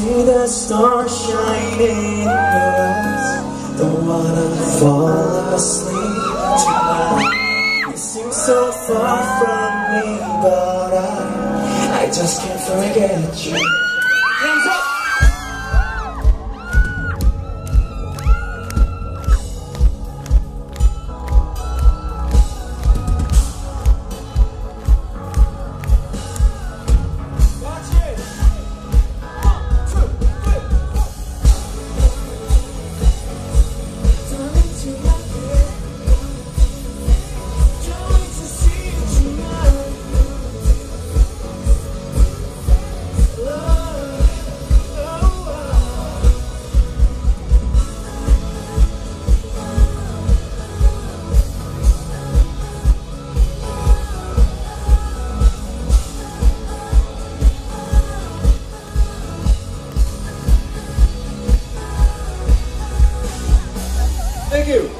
see the stars shining in your eyes. Don't wanna fall asleep tonight. You seem so far from me, but I I just can't forget you. you.